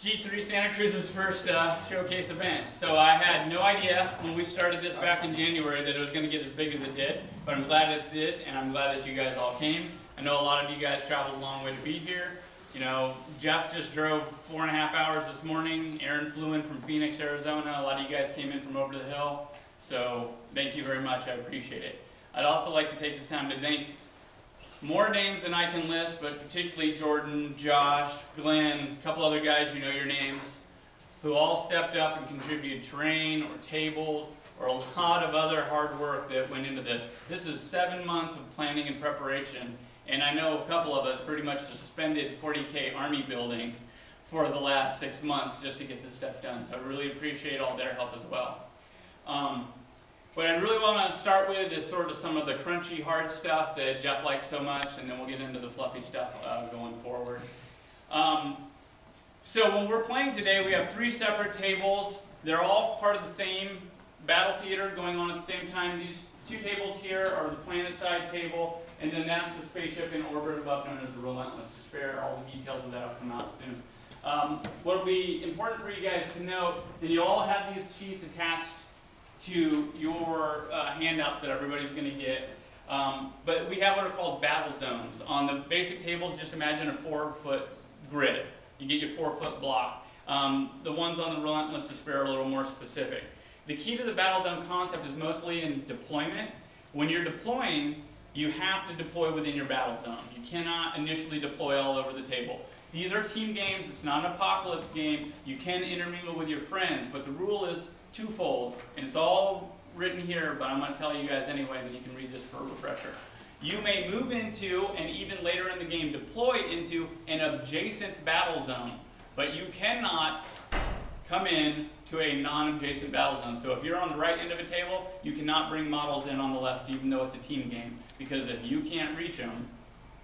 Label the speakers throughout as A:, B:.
A: G3 Santa Cruz's first uh, showcase event. So I had no idea when we started this back in January that it was going to get as big as it did, but I'm glad it did, and I'm glad that you guys all came. I know a lot of you guys traveled a long way to be here. You know, Jeff just drove four and a half hours this morning. Aaron flew in from Phoenix, Arizona. A lot of you guys came in from over the hill. So thank you very much. I appreciate it. I'd also like to take this time to thank more names than I can list, but particularly Jordan, Josh, Glenn, a couple other guys, you know your names, who all stepped up and contributed terrain or tables or a lot of other hard work that went into this. This is seven months of planning and preparation, and I know a couple of us pretty much suspended 40K Army building for the last six months just to get this stuff done. So I really appreciate all their help as well. Um, what I really want to start with is sort of some of the crunchy, hard stuff that Jeff likes so much, and then we'll get into the fluffy stuff uh, going forward. Um, so when we're playing today, we have three separate tables. They're all part of the same battle theater going on at the same time. These two tables here are the planet side table, and then that's the spaceship in orbit above known as the Relentless Despair. All the details of that will come out soon. Um, what will be important for you guys to note, that you all have these sheets attached to your uh, handouts that everybody's going to get. Um, but we have what are called battle zones. On the basic tables, just imagine a four-foot grid. You get your four-foot block. Um, the ones on the Relentless Despair are a little more specific. The key to the battle zone concept is mostly in deployment. When you're deploying, you have to deploy within your battle zone. You cannot initially deploy all over the table. These are team games. It's not an apocalypse game. You can intermingle with your friends, but the rule is twofold, and it's all written here, but I'm going to tell you guys anyway, then you can read this for a refresher. You may move into, and even later in the game, deploy into an adjacent battle zone, but you cannot come in to a non-adjacent battle zone. So if you're on the right end of a table, you cannot bring models in on the left, even though it's a team game, because if you can't reach them,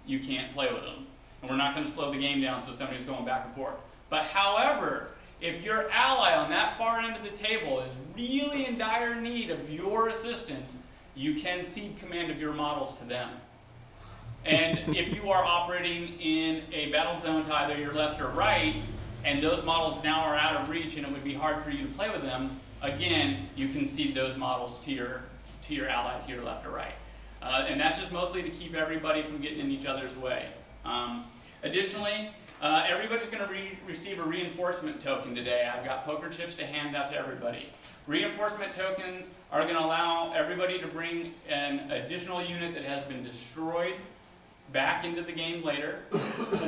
A: you can't play with them. And we're not going to slow the game down so somebody's going back and forth. But however, if your ally on that far end of the table is really in dire need of your assistance, you can cede command of your models to them. And if you are operating in a battle zone to either your left or right, and those models now are out of reach and it would be hard for you to play with them, again, you can cede those models to your, to your ally to your left or right. Uh, and that's just mostly to keep everybody from getting in each other's way. Um, additionally, uh, everybody's going to re receive a reinforcement token today. I've got poker chips to hand out to everybody. Reinforcement tokens are going to allow everybody to bring an additional unit that has been destroyed back into the game later.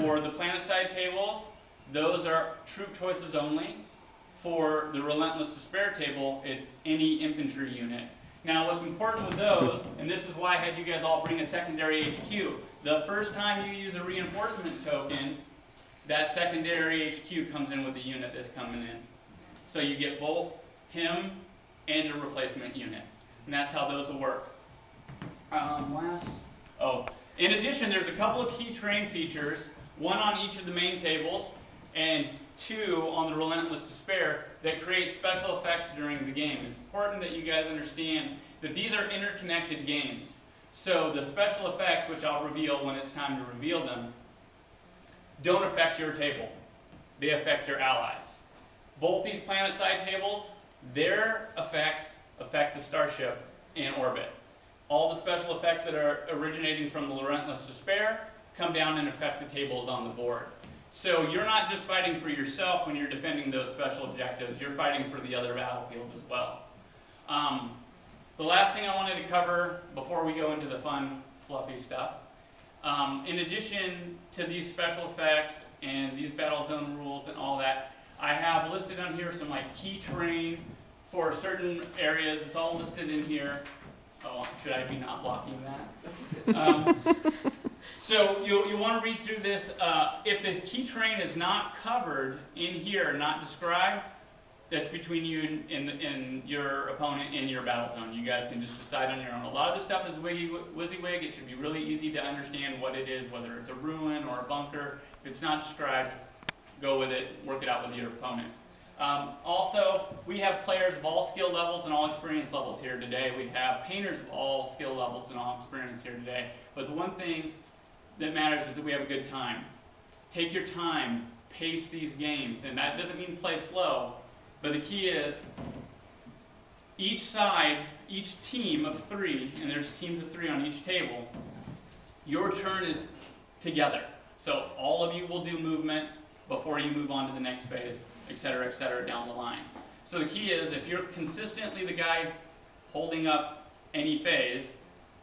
A: For the planet side tables, those are troop choices only. For the Relentless Despair table, it's any infantry unit. Now what's important with those, and this is why I had you guys all bring a secondary HQ, the first time you use a reinforcement token, that secondary HQ comes in with the unit that's coming in. So you get both him and a replacement unit. And that's how those will work. Um, last, oh, in addition, there's a couple of key terrain features, one on each of the main tables, and two on the Relentless Despair that create special effects during the game. It's important that you guys understand that these are interconnected games. So the special effects, which I'll reveal when it's time to reveal them, don't affect your table. They affect your allies. Both these planet-side tables, their effects affect the starship in orbit. All the special effects that are originating from the Relentless Despair come down and affect the tables on the board. So you're not just fighting for yourself when you're defending those special objectives, you're fighting for the other battlefields as well. Um, the last thing I wanted to cover before we go into the fun, fluffy stuff um, in addition to these special effects and these battle zone rules and all that, I have listed on here some like key terrain for certain areas. It's all listed in here. Oh, should I be not blocking that? Um, so you, you want to read through this. Uh, if the key terrain is not covered in here, not described, that's between you and, and, and, your opponent in your battle zone. You guys can just decide on your own. A lot of this stuff is wiggy, WYSIWYG. It should be really easy to understand what it is, whether it's a ruin or a bunker. If it's not described, go with it, work it out with your opponent. Um, also, we have players of all skill levels and all experience levels here today. We have painters of all skill levels and all experience here today. But the one thing that matters is that we have a good time. Take your time pace these games, and that doesn't mean play slow, but the key is each side, each team of three, and there's teams of three on each table, your turn is together. So all of you will do movement before you move on to the next phase, et cetera, et cetera, down the line. So the key is if you're consistently the guy holding up any phase,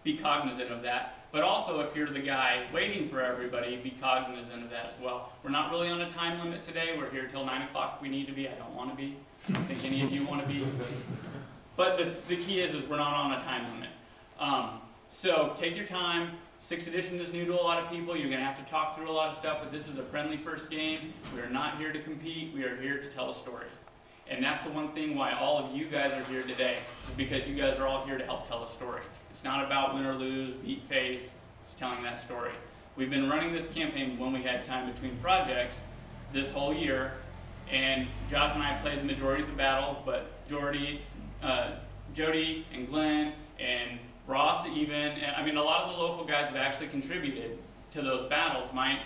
A: be cognizant of that. But also if you're the guy waiting for everybody, be cognizant of that as well. We're not really on a time limit today. We're here till 9 o'clock if we need to be. I don't want to be. I don't think any of you want to be. But the, the key is, is we're not on a time limit. Um, so take your time. Sixth edition is new to a lot of people. You're going to have to talk through a lot of stuff, but this is a friendly first game. We are not here to compete. We are here to tell a story. And that's the one thing why all of you guys are here today, is because you guys are all here to help tell a story. It's not about win or lose, beat face, it's telling that story. We've been running this campaign when we had time between projects this whole year, and Josh and I played the majority of the battles, but Jordy, uh, Jody and Glenn and Ross even, and I mean a lot of the local guys have actually contributed to those battles, Mike.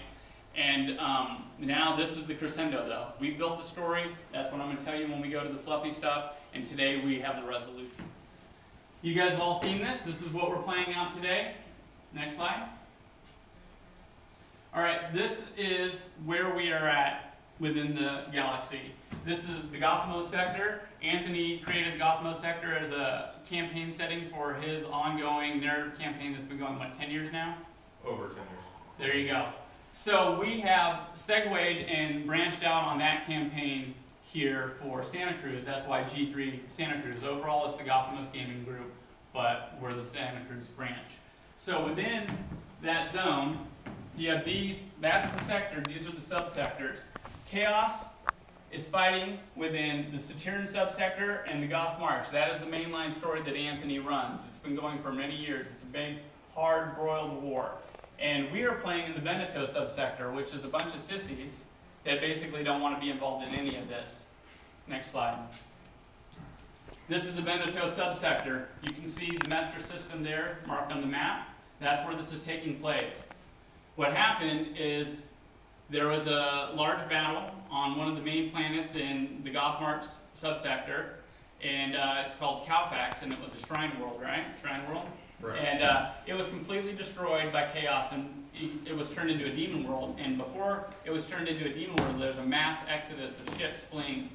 A: And um, now this is the crescendo though. We built the story, that's what I'm gonna tell you when we go to the fluffy stuff, and today we have the resolution. You guys have all seen this. This is what we're playing out today. Next slide. All right, this is where we are at within the galaxy. This is the Gothamos sector. Anthony created the Gothamos sector as a campaign setting for his ongoing narrative campaign that's been going, what, 10 years now?
B: Over 10 years.
A: There you go. So we have segued and branched out on that campaign here for Santa Cruz. That's why G3 Santa Cruz. Overall, it's the Gothamos Gaming Group, but we're the Santa Cruz branch. So within that zone, you have these, that's the sector, these are the subsectors. Chaos is fighting within the Saturn subsector and the Goth March. That is the mainline story that Anthony runs. It's been going for many years. It's a big, hard, broiled war. And we are playing in the Veneto subsector, which is a bunch of sissies that basically don't want to be involved in any of this. Next slide. This is the Veneto subsector. You can see the Mestre system there marked on the map. That's where this is taking place. What happened is there was a large battle on one of the main planets in the Gothmarch subsector, and uh, it's called Calfax, and it was a shrine world, right? Shrine world?
B: Right.
A: And uh, it was completely destroyed by chaos, and it was turned into a demon world. And before it was turned into a demon world, there's a mass exodus of ships fleeing.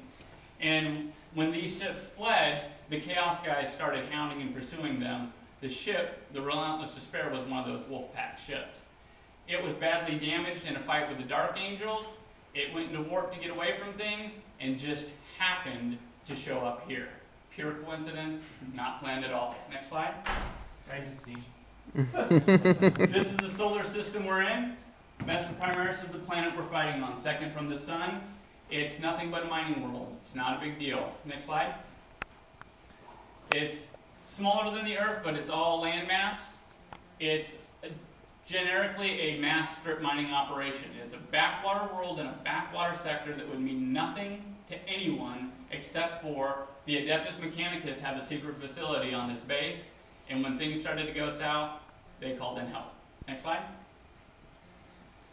A: And when these ships fled, the chaos guys started hounding and pursuing them. The ship, the Relentless Despair, was one of those wolf pack ships. It was badly damaged in a fight with the Dark Angels. It went into warp to get away from things, and just happened to show up here. Pure coincidence, not planned at all. Next slide.
B: Thanks.
A: this is the solar system we're in. Mestre Primaris is the planet we're fighting on, second from the sun. It's nothing but a mining world. It's not a big deal. Next slide. It's smaller than the Earth, but it's all land mass. It's generically a mass strip mining operation. It's a backwater world in a backwater sector that would mean nothing to anyone except for the Adeptus Mechanicus have a secret facility on this base, and when things started to go south, they called in help. Next slide.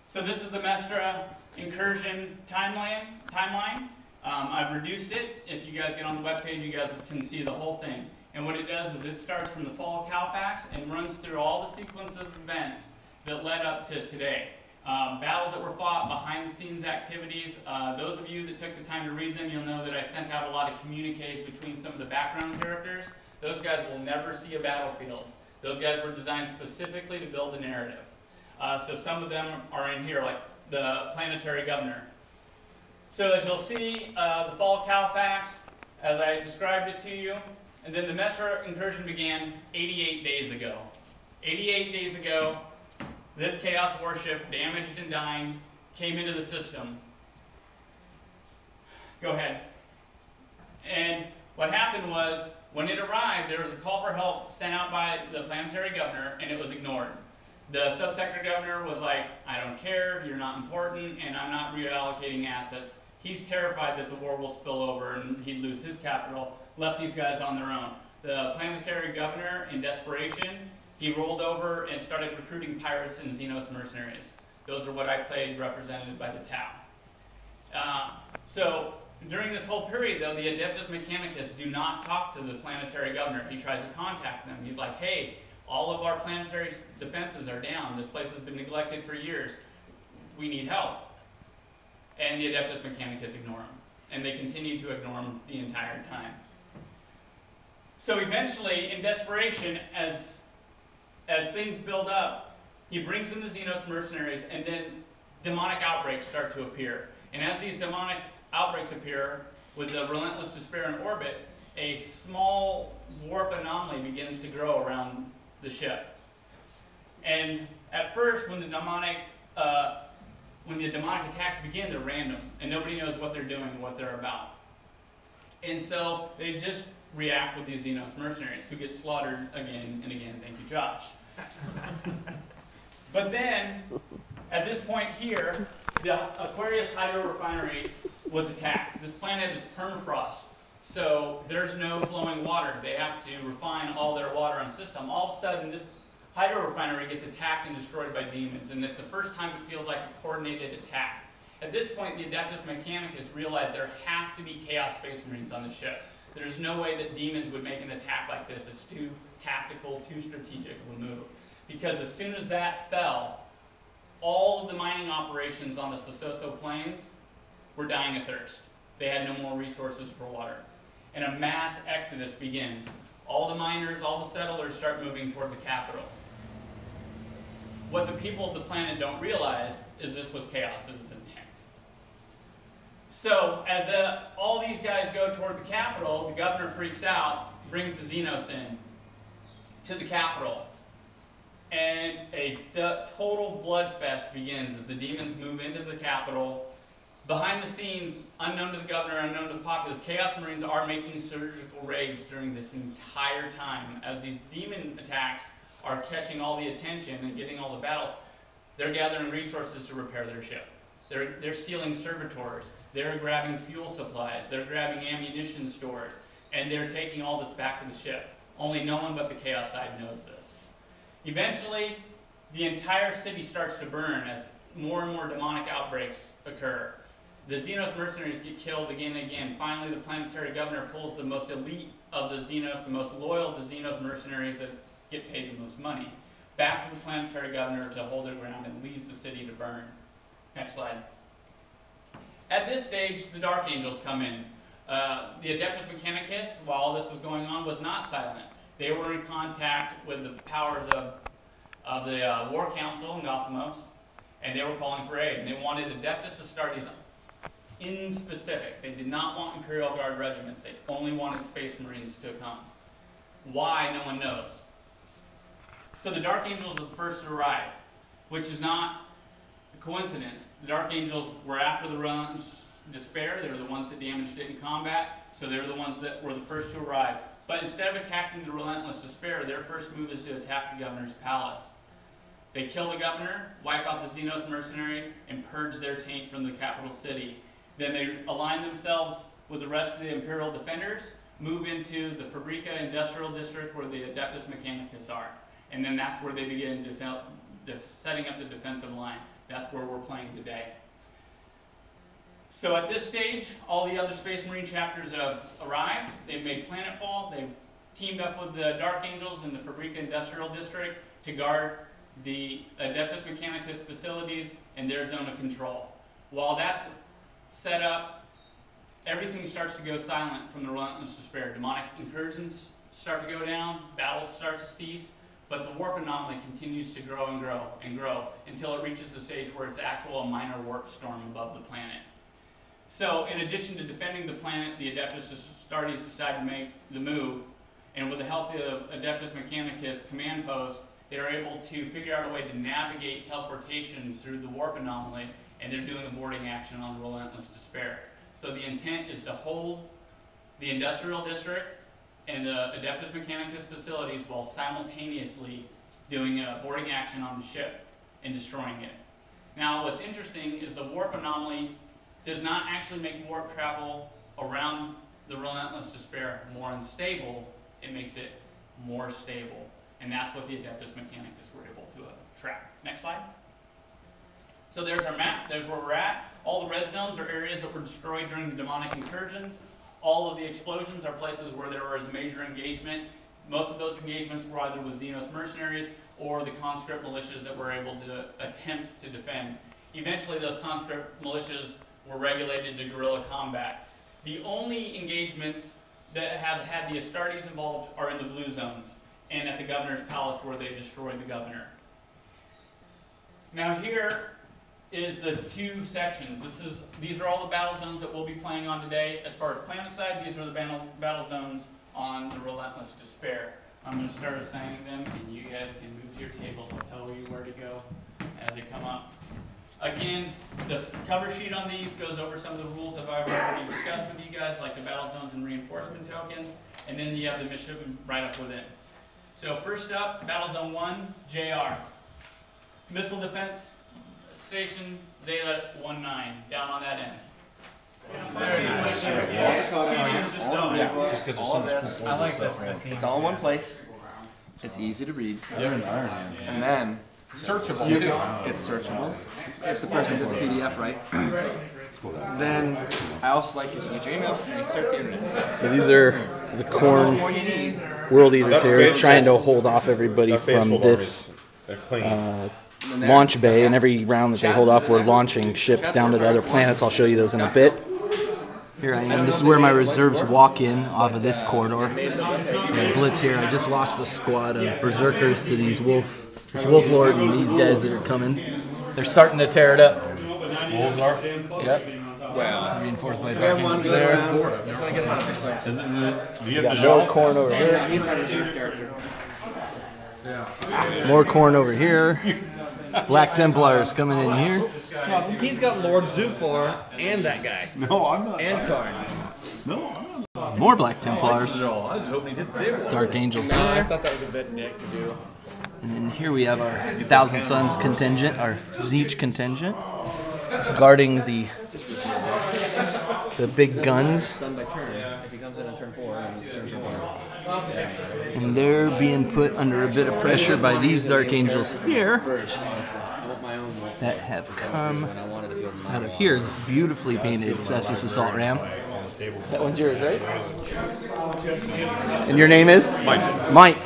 A: So this is the Mestre incursion timeline. timeline. Um, I've reduced it. If you guys get on the webpage, you guys can see the whole thing. And what it does is it starts from the fall of Calfax and runs through all the sequence of events that led up to today. Um, battles that were fought, behind the scenes activities. Uh, those of you that took the time to read them, you'll know that I sent out a lot of communiques between some of the background characters. Those guys will never see a battlefield. Those guys were designed specifically to build the narrative. Uh, so some of them are in here, like the planetary governor. So as you'll see, uh, the fall Calfax, as I described it to you, and then the Mestre incursion began 88 days ago. 88 days ago, this Chaos warship, damaged and dying, came into the system. Go ahead. And what happened was, when it arrived, there was a call for help sent out by the planetary governor, and it was ignored. The subsector governor was like, I don't care, you're not important, and I'm not reallocating assets. He's terrified that the war will spill over and he'd lose his capital, left these guys on their own. The planetary governor, in desperation, he rolled over and started recruiting pirates and Xenos mercenaries. Those are what I played represented by the Tau. Uh, so during this whole period, though, the Adeptus Mechanicus do not talk to the planetary governor. He tries to contact them. He's like, hey, all of our planetary defenses are down. This place has been neglected for years. We need help. And the Adeptus Mechanicus ignore him. And they continue to ignore him the entire time. So eventually, in desperation, as, as things build up, he brings in the Xenos mercenaries, and then demonic outbreaks start to appear. And as these demonic outbreaks appear, with the relentless despair in orbit, a small warp anomaly begins to grow around the ship. And at first, when the demonic uh, when the demonic attacks begin, they're random, and nobody knows what they're doing, what they're about. And so they just react with these Xenos mercenaries, who get slaughtered again and again. Thank you, Josh. but then, at this point here, the Aquarius hydro refinery was attacked. This planet is permafrost, so there's no flowing water. They have to refine all their water on system. All of a sudden, this hydro refinery gets attacked and destroyed by demons, and it's the first time it feels like a coordinated attack. At this point, the Adeptus Mechanicus realize there have to be Chaos Space Marines on the ship. There's no way that demons would make an attack like this. It's too tactical, too strategic of a move. Because as soon as that fell, all of the mining operations on the Sososo Plains were dying of thirst. They had no more resources for water. And a mass exodus begins. All the miners, all the settlers start moving toward the capital. What the people of the planet don't realize is this was Chaos's intent. So, as uh, all these guys go toward the capital, the governor freaks out, brings the Xenos in to the capital, and a total bloodfest begins as the demons move into the capital. Behind the scenes, unknown to the governor, unknown to the populace, Chaos Marines are making surgical raids during this entire time. As these demon attacks are catching all the attention and getting all the battles, they're gathering resources to repair their ship. They're, they're stealing servitors. They're grabbing fuel supplies. They're grabbing ammunition stores. And they're taking all this back to the ship. Only no one but the Chaos side knows this. Eventually, the entire city starts to burn as more and more demonic outbreaks occur. The Xenos mercenaries get killed again and again. Finally, the planetary governor pulls the most elite of the Xenos, the most loyal of the Xenos mercenaries that get paid the most money, back to the planetary governor to hold their ground and leaves the city to burn. Next slide. At this stage, the Dark Angels come in. Uh, the Adeptus Mechanicus, while all this was going on, was not silent. They were in contact with the powers of, of the uh, War Council in Gothamos, and they were calling for aid. And they wanted Adeptus Astartes in specific. They did not want Imperial Guard regiments. They only wanted Space Marines to come. Why, no one knows. So the Dark Angels were the first to arrive, which is not a coincidence. The Dark Angels were after the runs despair. They were the ones that damaged it in combat, so they were the ones that were the first to arrive. But instead of attacking the relentless despair, their first move is to attack the governor's palace. They kill the governor, wipe out the Xenos mercenary, and purge their taint from the capital city. Then they align themselves with the rest of the imperial defenders, move into the Fabrica industrial district where the Adeptus Mechanicus are. And then that's where they begin setting up the defensive line. That's where we're playing today. So at this stage, all the other Space Marine chapters have arrived. They've made planetfall. They've teamed up with the Dark Angels in the Fabrica Industrial District to guard the Adeptus Mechanicus facilities and their zone of control. While that's set up, everything starts to go silent from the relentless despair. Demonic incursions start to go down, battles start to cease, but the warp anomaly continues to grow and grow and grow until it reaches a stage where it's actual a minor warp storm above the planet. So, in addition to defending the planet, the Adeptus Astartes decide to make the move, and with the help of Adeptus Mechanicus command post, they are able to figure out a way to navigate teleportation through the warp anomaly, and they're doing a boarding action on the Relentless Despair. So the intent is to hold the industrial district and the Adeptus Mechanicus facilities while simultaneously doing a boarding action on the ship and destroying it. Now, what's interesting is the warp anomaly does not actually make warp travel around the relentless despair more unstable, it makes it more stable. And that's what the Adeptus Mechanicus were able to uh, track. Next slide. So there's our map, there's where we're at. All the red zones are areas that were destroyed during the demonic incursions. All of the explosions are places where there was major engagement. Most of those engagements were either with Xenos mercenaries or the conscript militias that were able to attempt to defend. Eventually, those conscript militias were regulated to guerrilla combat. The only engagements that have had the Astartes involved are in the blue zones and at the governor's palace where they destroyed the governor. Now here is the two sections. This is these are all the battle zones that we'll be playing on today. As far as planet side, these are the battle, battle zones on the Relentless Despair. I'm going to start assigning them, and you guys can move to your tables. I'll tell you where to go as they come up. Again, the cover sheet on these goes over some of the rules that I've already discussed with you guys, like the battle zones and reinforcement tokens, and then you have the mission right up within. So first up, Battle Zone 1, JR. Missile Defense Station Zeta 19, down on that end.
B: I like that.
C: It's all in one place. It's easy to read.
D: They're in Iron Man.
C: And then
D: Searchable.
C: you can, it's searchable. If the person does the PDF right. then I also like is you get your email and you search the internet.
E: So these are the
C: The
E: Khorne
C: more you need,
E: world eaters
D: That's
E: here, trying to hold off everybody from this
D: armies, they're clean.
E: uh, launch bay. And every round that they hold off, we're launching ships down to the other planets. I'll show you those in a bit. Here I am. This is where my reserves walk in off of this corridor. And Blitz here. I just lost a squad of berserkers to these wolf, this wolf lord, and these guys that are coming. They're starting to tear it up.
D: Wolves are.
E: Yep. Reinforced by
C: we have
E: dark
C: one
E: angels
C: go
E: there.
C: around. It's not getting out of this place.
D: Isn't it? Do you have
E: more Khorne over here.
C: Yeah, he's my reserve character.
E: More Khorne over here. Black Templars coming in here.
F: He's got Lord Zhufor and that guy.
D: No, I'm not.
F: And Kharn.
D: No, I'm not.
E: More Black Templars.
D: No, I was hoping he hit the table.
E: Dark Angels
F: I thought that was a bit Nick to do.
E: And then here we have our Thousand Suns contingent, our Tzeentch contingent, guarding the the big guns.
F: Done by turn. If he comes in on turn four, then it's turn four.
E: And they're being put under a bit of pressure by these Dark Angels here
F: First, honestly. I want my own wolf.
E: that have come
F: And I wanted to field my
E: out of here. This beautifully painted Cestus Assault Ram. That one's yours, right? And your name is?
D: Mike,
E: Mike.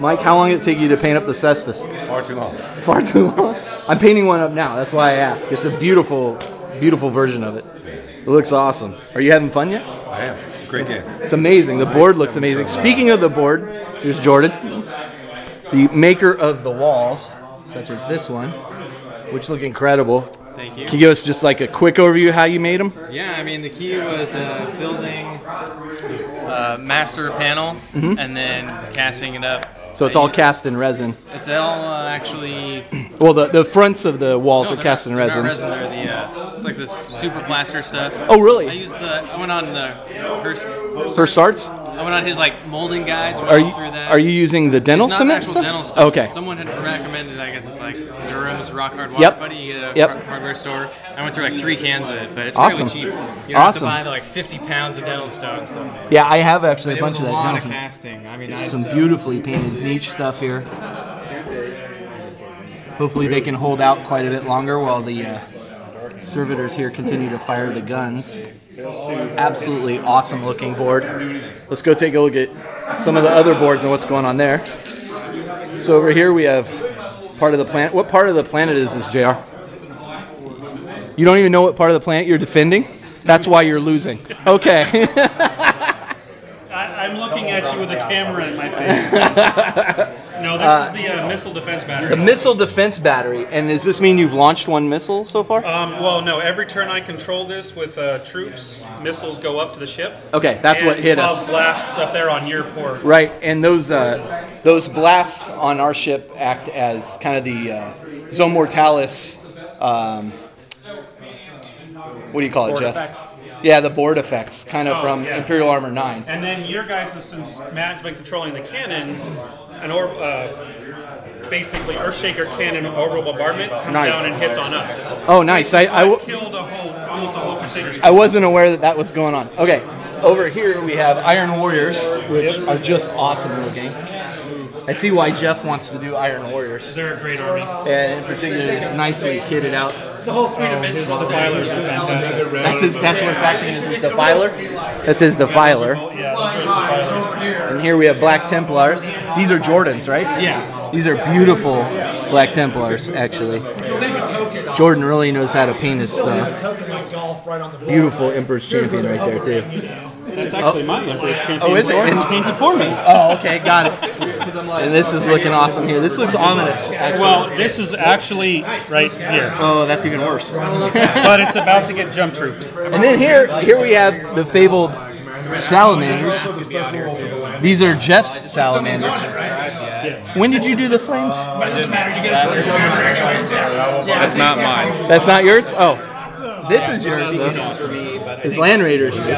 E: Mike, how long did it take you to paint up the Cestus?
D: far too long.
E: Far too long. I'm painting one up now. That's why I ask. It's a beautiful, beautiful version of it. It looks awesome. Are you having fun yet?
D: I am. It's a great game.
E: It's amazing. The board looks amazing. Speaking of the board, here's Jordan, the maker of the walls, such as this one, which look incredible.
G: Thank you.
E: Can you give us just like a quick overview of how you made them?
G: Yeah, I mean the key was uh, building a master panel and then casting it up.
E: So it's all cast in resin.
G: It's all uh, actually.
E: Well, the, the fronts of the walls
G: no,
E: are cast
G: not-
E: in resin.
G: Resin. They're the. Uh, it's like this super plaster stuff.
E: Oh, really?
G: I used the. I went on the first.
E: For starts,
G: I went on his like molding guides.
E: Are you
G: through that.
E: are you using the dental
G: It's not
E: cement
G: dental stuff.
E: Okay.
G: Someone had recommended. I guess it's like Durham's Rock Hard Water
E: Yep.
G: Buddy. You get at a
E: Yep.
G: hardware store. I went through like three cans of it, but it's
E: Awesome.
G: really cheap. You don't have to buy like 50 pounds of dental stone. So
E: Yeah, I have actually a
G: it was
E: bunch
G: a
E: of that
G: lot of casting. I mean, I,
E: Some beautifully painted Tzeentch stuff here. Hopefully they can hold out quite a bit longer while the uh, servitors here continue to fire the guns. Absolutely awesome looking board. Let's go take a look at some of the other boards and what's going on there. So over here we have part of the planet. What part of the planet is this, JR? You don't even know what part of the planet you're defending? That's why you're losing. Okay.
H: I, I'm looking at you with a camera in my face. No, this is the uh, missile defense battery.
E: The missile defense battery. And does this mean you've launched one missile so far?
H: Um, well, no, every turn I control this with uh, troops, missiles go up to the ship.
E: Okay, that's what hit us.
H: blasts up there on your port.
E: Right, and those uh, those blasts on our ship act as kind of the uh, Zone Mortalis. Um, what do you call it, Jeff? Yeah, the board effects, kind of
H: Oh,
E: from
H: yeah.
E: Imperial Armor Nine.
H: And then your guys, since Matt's been controlling the cannons, an orb, uh, basically Earthshaker cannon orbital bombardment comes
E: Nice.
H: down and hits on us.
E: Oh, nice. I, I, w-
H: killed a whole, almost a whole Crusader.
E: I wasn't aware that that was going on. Okay, over here we have Iron Warriors, which are just awesome looking. I see why Jeff wants to do Iron Warriors,
H: They're a great army.
E: and in particular, it's nicely kitted out.
H: His defilers are fantastic.
E: That's his. That's what's acting as his defiler. That's his defiler.
H: Yeah, his defilers.
E: And here we have Black Templars. These are Jordans, right?
H: Yeah.
E: These are beautiful Black Templars, actually. Jordan really knows how to paint his stuff. Beautiful Emperor's Champion right there, too.
H: That's actually my Emperor's oh, Champion.
E: Oh, is it?
H: Jordan's
E: It's-
H: painted for me.
E: Oh, okay, got it. And this is looking awesome here. This looks ominous, actually.
H: Well, this is actually right here,
E: oh, that's even worse.
H: but it's about to get jump trooped.
E: And then here, here we have the fabled salamanders. These are Jeff's salamanders. When did you do the flames?
G: That's not mine.
E: That's not yours? Oh. This is yours, though. His Land Raider's yours.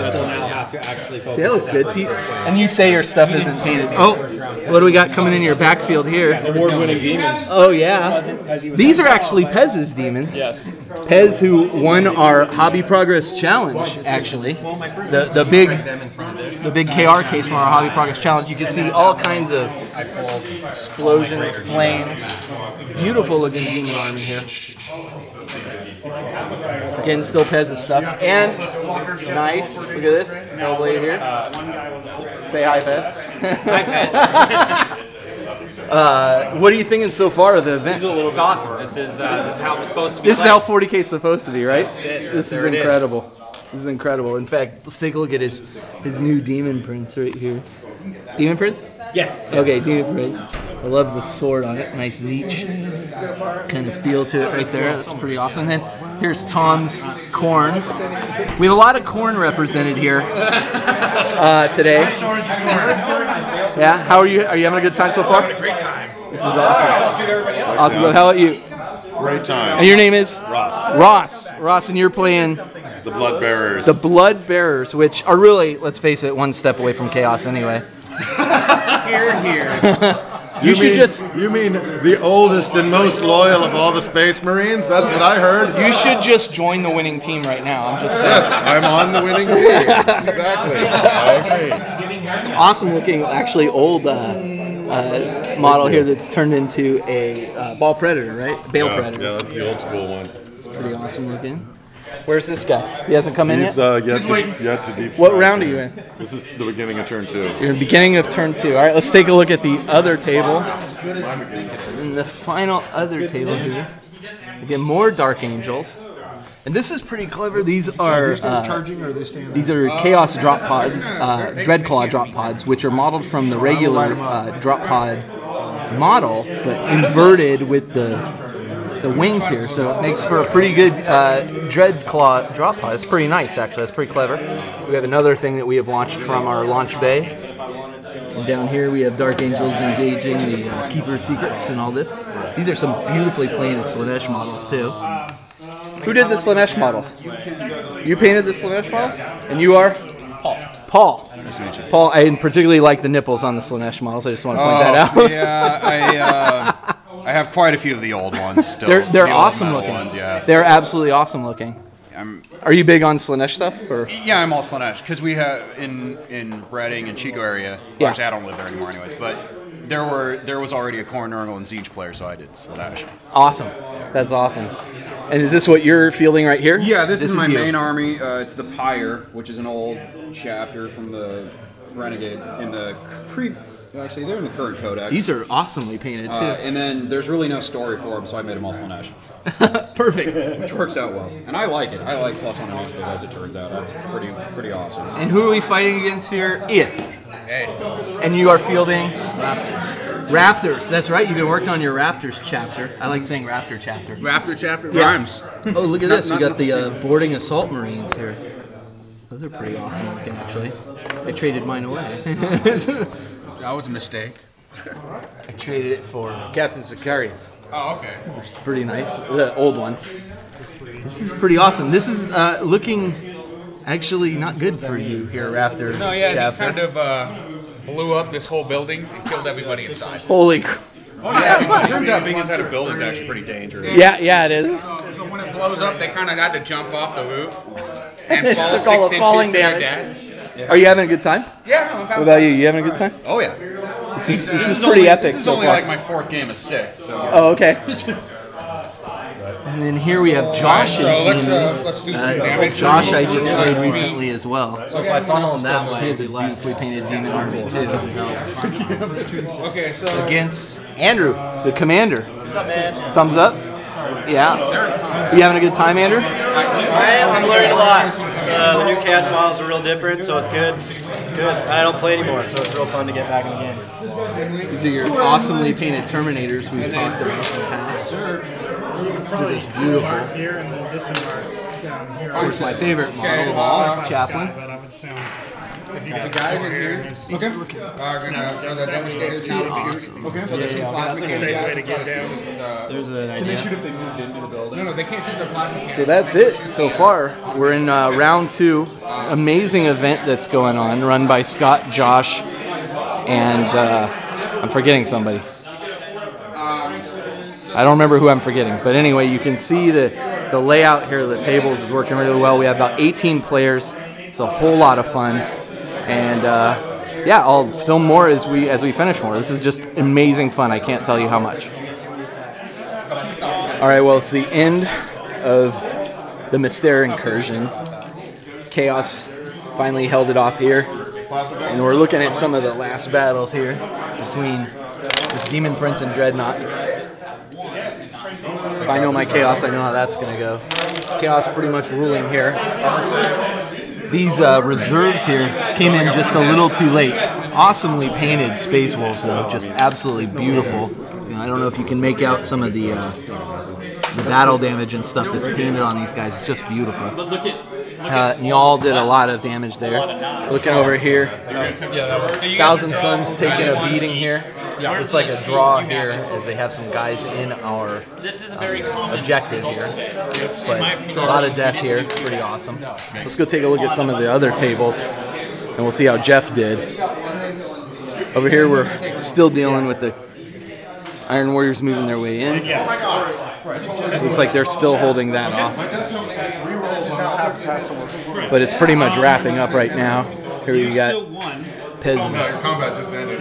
E: See, that looks good. Pete. And you say your stuff isn't painted. Oh, what do we got coming in your backfield here?
G: Award-winning demons.
E: Oh, yeah. These are actually Pez's demons.
G: Yes.
E: Pez, who won our Hobby Progress Challenge, actually, the the big the big KR case from our Hobby Progress Challenge. You can see all kinds of explosions, flames. Beautiful looking demon army here. Again, still Pez's stuff, and nice. Look at this Hellblade here. Say hi, Pez. Hi, Pez. uh, what are you thinking so far of the event?
G: It's awesome. This is uh, this is how it's supposed to be.
E: This is how 40k is supposed to be, right?
G: it.
E: This
G: There
E: is
G: it is.
E: incredible. This is incredible. In fact, let's take a look at his his new Demon Prince right here. Demon prints?
H: Yes.
E: Okay, demon prints. I love the sword on it. Nice Tzeentch kind of feel to it right there. That's pretty awesome. then here's Tom's Khorne. We have a lot of Khorne represented here uh, today. Yeah. How are you? Are you having a good time so far?
I: Great time.
E: This is awesome. Awesome. How about you?
I: Great time.
E: And your name is
I: Ross.
E: Ross. Ross, and you're playing
I: The Blood Bearers.
E: the Blood Bearers, which are really, let's face it, one step away from chaos anyway.
I: Here, here.
E: You, should
I: mean,
E: just
I: You mean the oldest and most loyal of all the Space Marines? That's what I heard.
E: you should just join the winning team right now. I'm just saying.
I: Yes, I'm on the winning team. Exactly. I agree.
E: Awesome looking, actually old uh, uh, model here that's turned into a uh, Baal predator, right? Baal
I: Yeah,
E: predator.
I: yeah, that's the old school one.
E: It's pretty awesome looking. Where's this guy? He hasn't come in
I: He's
E: yet.
I: uh, yet, to, yet to deep
E: What
I: strike.
E: round are you in?
I: This is the beginning of turn two.
E: You're in the beginning of turn two. All right, let's take a look at the other table. And the final other table here. Again, more Dark Angels. And this is pretty clever. These are uh,
J: charging or they staying?
E: these are Chaos drop pods, uh, Dreadclaw drop pods, which are modeled from the regular uh, drop pod model, but inverted with the the wings here. So it makes for a pretty good uh, Dreadclaw drop pod. It's pretty nice, actually. It's pretty clever. We have another thing that we have launched from our launch bay. And down here we have Dark Angels engaging the uh, Keeper Secrets and all this. These are some beautifully painted Slaanesh models too. Who did the Slaanesh models? You painted the Slaanesh models? And you are? Paul. Paul. Nice to meet you. Paul, I particularly like the nipples on the Slaanesh models. I just want to point that out.
K: Oh, yeah, I, uh, I have quite a few of the old ones still.
E: they're they're
K: The
E: awesome looking.
K: Ones, yeah.
E: They're absolutely awesome looking.
K: I'm,
E: Are you big on Slaanesh stuff? Or
K: yeah, I'm all Slaanesh because we have in in Redding and Chico area.
E: Yeah.
K: Actually, I don't live there anymore, anyways. But there were there was already a Khorne Nurgle and Tzeentch player, so I did Slaanesh.
E: awesome. That's awesome. And is this what you're fielding right here?
K: Yeah, this, is, my
E: you.
K: main army. Uh, it's the Pyre, which is an old chapter from the Renegades in the pre. Actually, they're in the current codex.
E: These are awesomely painted too.
K: Uh, and then there's really no story for them, so I made them all Slaanesh.
E: Perfect.
K: which works out well. And I like it. I like plus one initiative as it turns out. That's pretty pretty awesome.
E: And who are we fighting against here? Ian. And you are fielding Raptors. Raptors. That's right. You've been working on your Raptors chapter. I like saying Raptor chapter.
K: Raptor chapter
E: Yeah.
K: rhymes.
E: Oh, look at
K: Not-
E: this. We
K: not-
E: got the uh, boarding assault marines here. Those are pretty awesome looking, actually. I traded mine away.
K: That was a mistake.
E: I traded it for Captain Sicarius.
K: Oh, okay.
E: Which is pretty nice. The old one. This is pretty awesome. This is uh, looking actually not good for you here, Raptors
L: No, yeah, just
E: chapter.
L: kind of uh, blew up this whole building and killed everybody inside.
E: Holy cr-
K: Oh yeah, it turns out being inside a building is actually pretty dangerous.
E: Yeah, yeah, it is.
L: So when it blows up, they kind of had to jump off the roof and
E: It
L: fall
E: took
L: six
E: all the
L: inches
E: falling
L: to their
E: damage.
L: Death.
E: Are you having a good time?
L: Yeah, no, I'm
E: What about you? You having a good time?
K: Oh yeah.
E: This is, this is pretty epic
K: This is
E: so
K: only
E: far.
K: like my fourth game of sixth. So.
E: Oh, okay. And then here we have Josh's
L: so let's, uh, let's do
E: Uh,
L: damage.
E: Josh, I just played recently as well.
F: So if I funnel him that way,
E: He has a
F: it'd be
E: beautifully painted demon army too.
L: Okay, so
E: Against Andrew, the commander.
F: What's up, man?
E: Thumbs up. Yeah. You having a good time, Andrew?
F: I am. I'm learning a lot. Uh, the new cast models are real different, so it's good. It's good. I don't play anymore, so it's real fun to get back in the game.
E: These are your awesomely painted Terminators we've talked about in the past. These are just beautiful.
H: Here and then this and mark down here.
E: Of course, my favorite model of all, Chaplain.
H: But I would assume if you
L: the guys in
H: here
L: here
H: and then see
L: are gonna, are the devastators now shoot. Okay. So the two plasma
H: That's a safe way to get down.
L: the-
F: There's an idea.
K: Can they shoot if they moved into the building?
L: No, no, they can't shoot the plasma.
E: So that's it so far. We're in uh, round two. Amazing event that's going on, run by Scott, Josh, and uh, I'm forgetting somebody. I don't remember who I'm forgetting, but anyway, you can see the the layout here of the tables is working really well. We have about 18 players. It's a whole lot of fun, and uh, yeah, I'll film more as we as we finish more. This is just amazing fun. I can't tell you how much. All right, well, it's the end of the Mestre incursion. Chaos finally held it off here. And we're looking at some of the last battles here between this Demon Prince and Dreadnought. If I know my Chaos, I know how that's to go. Chaos pretty much ruling here. These uh, reserves here came in just a little too late. Awesomely painted Space Wolves, though, just absolutely beautiful. You know, I don't know if you can make out some of the uh, the battle damage and stuff that's painted on these guys. It's just beautiful.
A: But look at, look
E: Uh, Y'all did a lot of damage there. Looking over here,
A: so you guys
E: Thousand Suns taking a beating here. Looks like a draw here as they have some guys in our
A: This is a very um, common
E: objective here.
A: in
E: But a lot of death here. Pretty awesome. Let's go take a look at some of the other tables and we'll see how Jeff did. Over here, we're still dealing with the Iron Warriors moving their way in. Looks like they're still holding that off. But it's pretty much wrapping up right now. Here
H: You
E: we got
H: still won.
E: peasants.
L: Combat, combat just ended.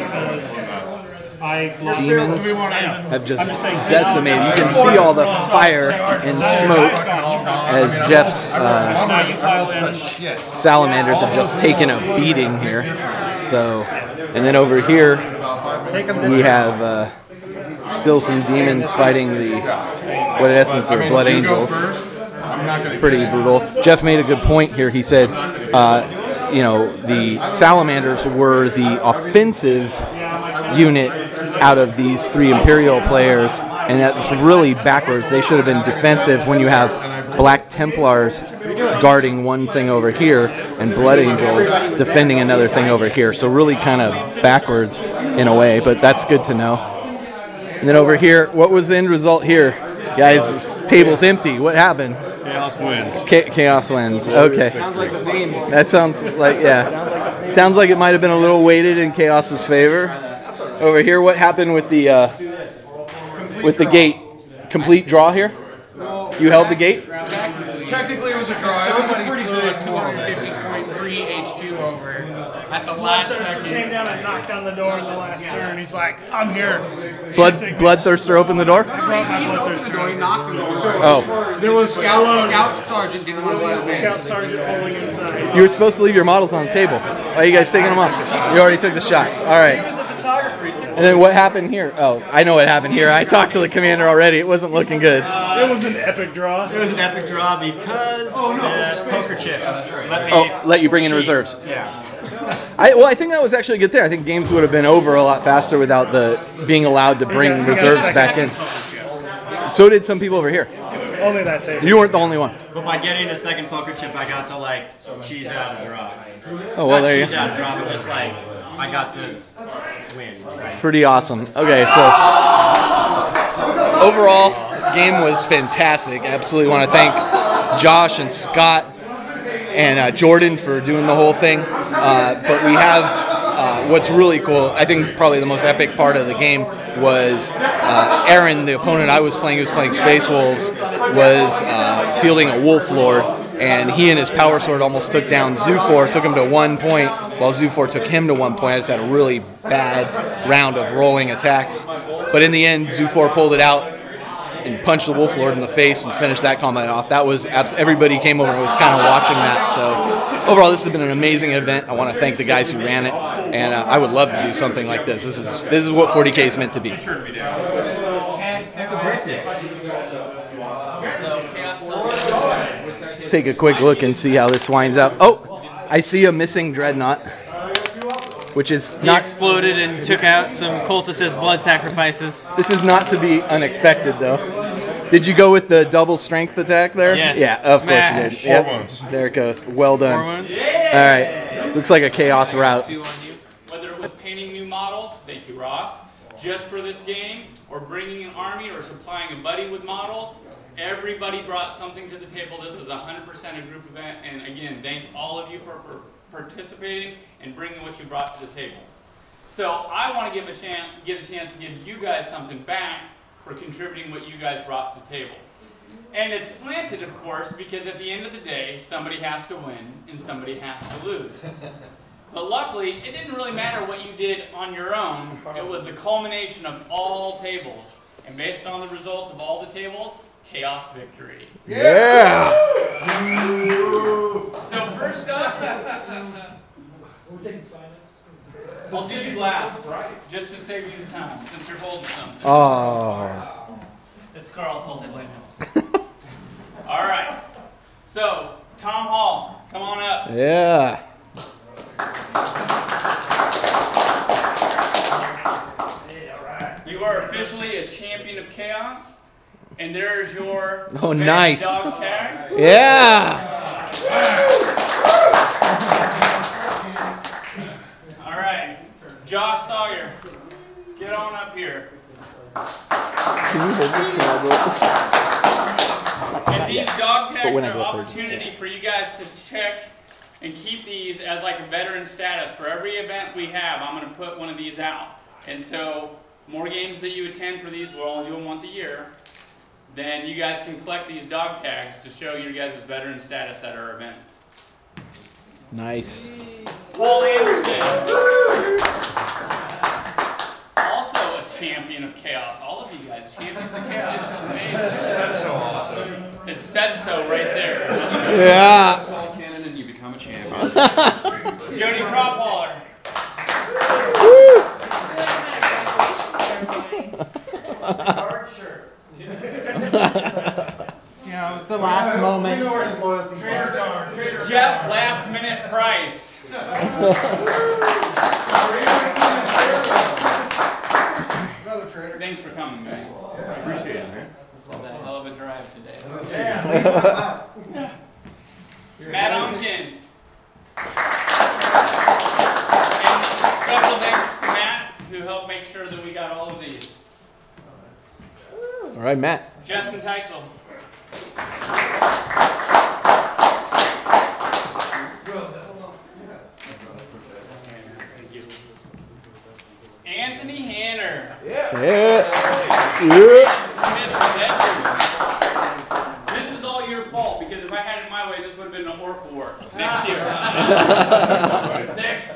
H: I lost.
E: Demons
H: I know.
E: have just
H: I'm just saying,
E: decimated. You can see all the fire and smoke as Jeff's uh,
H: Now you pile in.
E: salamanders have just taken a beating here. So, and then over here we have uh, still some demons fighting the what in essence are blood angels.
L: I'm not gonna
E: Pretty brutal. Jeff made a good point here. He said, uh, you know, the salamanders were the offensive unit out of these three imperial players, and that's really backwards. They should have been defensive when you have black templars guarding one thing over here and blood angels defending another thing over here. So really kind of backwards in a way, but that's good to know. And then over here, what was the end result here? Guys, this table's empty. What happened?
D: Chaos wins.
E: Cha- chaos wins. Okay.
C: Sounds like the theme.
E: That sounds like yeah. Sounds like it might have been a little weighted in Chaos's favor. Over here, what happened with the uh, with the gate? Complete draw here. You held the gate.
L: Technically, it was a draw. It was a pretty good
A: 250.3 HQ over at the last
H: Came down and knocked on the door in the last turn. He's like, I'm here.
E: Blood Bloodthirster opened the door.
H: Brought my bloodthirster.
L: He knocked on the door.
E: Oh,
H: There was
L: Scout, scout sergeant didn't want to let him in.
H: scout sergeant pulling inside.
E: you were supposed to leave your models on the table. Why are you guys taking them off? You already took the shots. All right.
F: He was a photographer. He took
E: And then what happened here? Oh, I know what happened here. I talked to the commander already. It wasn't looking good.
H: It was an epic draw.
F: It was an epic draw because oh, the poker chip let me.
E: Oh, let you bring in
F: cheat.
E: reserves.
F: Yeah.
E: I, well, I think that was actually a good thing. I think games would have been over a lot faster without the being allowed to bring
H: got- we got a
E: reserves
H: second
E: back in. So did some people over here.
H: Only that table.
E: You weren't the only one.
F: But by getting a second poker chip, I got to like cheese out a draw.
E: Oh well,
F: Not
E: there you
F: cheese
E: go.
F: out a draw, but just like I got to win.
E: Pretty awesome. Okay, so overall, game was fantastic. Absolutely want to thank Josh and Scott and uh, Jordan for doing the whole thing. Uh, but we have uh, what's really cool. I think probably the most epic part of the game was uh, Aaron, the opponent I was playing, who was playing Space Wolves, was uh, fielding a Wolf Lord. And he and his power sword almost took down Zhufor, took him to one point, while Zhufor took him to one point. I just had a really bad round of rolling attacks, but in the end, Zhufor pulled it out and punched the Wolf Lord in the face and finished that combat off. That was abs- everybody came over and was kind of watching that. So overall, this has been an amazing event. I want to thank the guys who ran it, and uh, I would love to do something like this. This is this is what 40k is meant to be. Let's take a quick look and see how this winds up. Oh, I see a missing dreadnought, which is
G: He
E: not.
G: exploded and took out some cultists' blood sacrifices.
E: This is not to be unexpected, though. Did you go with the double strength attack there?
G: Yes.
E: Yeah, of
G: Smash.
E: course you did.
G: Four
E: Yep.
G: wounds.
E: There it goes. Well done.
G: Four wounds?
E: All right. Looks like a chaos route.
A: Two on you. Whether it was painting new models, thank you, Ross, just for this game, or bringing an army, or supplying a buddy with models, everybody brought something to the table. This is 100% a group event, and again, thank all of you for, for participating and bringing what you brought to the table. So I want to give a chance, get a chance to give you guys something back for contributing what you guys brought to the table. And it's slanted, of course, because at the end of the day, somebody has to win and somebody has to lose. But luckily, it didn't really matter what you did on your own. It was the culmination of all tables. And based on the results of all the tables, chaos victory.
E: Yeah.
A: So first up, we're taking silence. I'll do you last, right? just to save you the time, since you're holding something.
E: Oh.
A: It's Carl's holding it. All right. So, Tom Hall, come on up.
E: Yeah.
A: You are officially a champion of chaos, and there's your
E: Oh, nice.
A: dog tag.
E: Yeah.
A: All right, Josh Sawyer, get on up here.
E: Can you hold this while
A: And these dog tags are an opportunity for you guys to check and keep these as like a veteran status. For every event we have, I'm going to put one of these out. And so, more games that you attend for these, we'll only do them once a year. Then you guys can collect these dog tags to show your guys' veteran status at our events.
E: Nice.
A: Paul Anderson. Also a champion of chaos. All of you guys, champions of chaos. It's amazing. It
B: says so awesome.
A: It says so right there.
E: Yeah.
K: Assault cannon and you become a champion.
A: Jody Crophaller.
L: Yeah, it was the last moment.
A: Jeff Last Minute Price. Thanks for coming, man. I appreciate it, man. It was a hell of a drive today. Yeah. Matt Unkin. And special thanks to Matt, who helped make sure that we got all of these.
E: All right, Matt.
A: Justin Teitzel. Anthony Hanner.
E: Yeah. Yeah.
A: This is all your fault because if I had it my way, this would have been an Oracle War next year. next.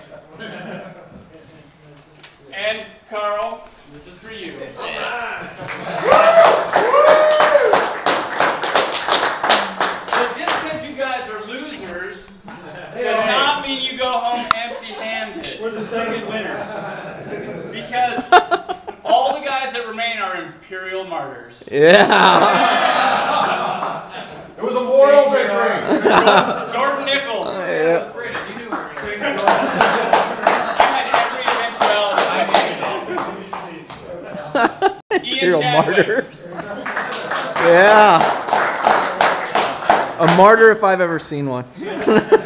A: And Carl, this is for you. So just because you guys are losers does not mean you go home empty-handed. We're the second winners. Because all the guys that remain are Imperial martyrs.
E: Yeah.
I: It was a moral victory.
A: Jordan Nichols.
E: Yeah. Imperial martyr. Yeah. A martyr if I've ever seen one.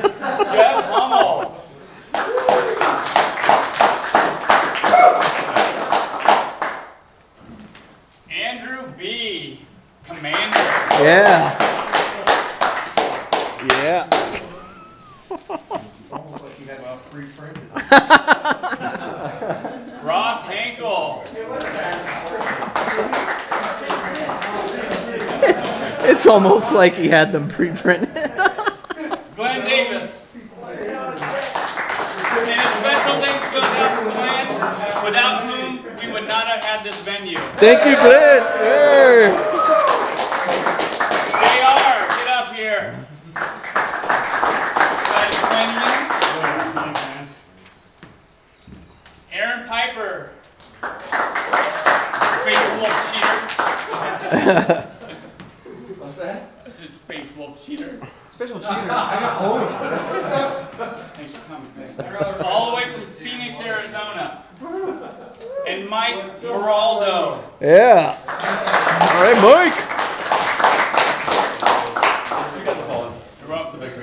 E: It's almost like he had them pre-printed. Glenn Davis. And
A: a special thanks goes out to Glenn, without whom we would not
C: have had
A: this venue. Thank you, Glenn.
E: Yeah.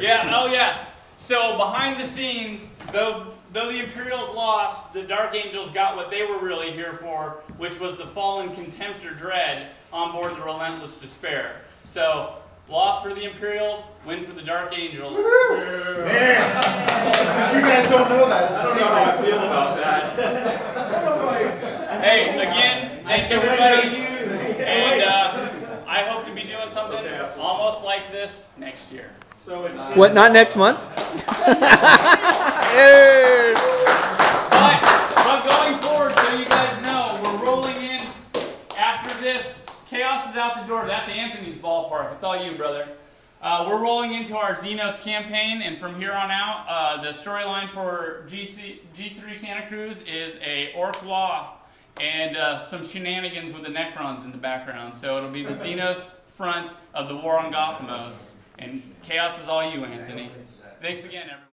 A: Yeah, oh yes. So behind the scenes, though though the Imperials lost, the Dark Angels got what they were really here for, which was the fallen Contemptor Dread on board the Relentless Despair. So loss for the Imperials, win for the Dark Angels.
C: But you guys don't know that. It's a secret.
A: I feel about that. hey, again, thanks everybody, and uh, I hope to be doing something almost like this next year. So it's
E: What? Not next month? Yeah.
A: But, but going forward, so you guys know, we're rolling in after this. Chaos is out the door. That's Anthony's ballpark. It's all you, brother. Uh, we're rolling into our Xenos campaign, and from here on out, uh, the storyline for GC, G3 Santa Cruz is a Orc Law and uh, some shenanigans with the Necrons in the background. So it'll be the Xenos front of the War on Gothamos. And Chaos is all you, Anthony. Thanks again, everyone.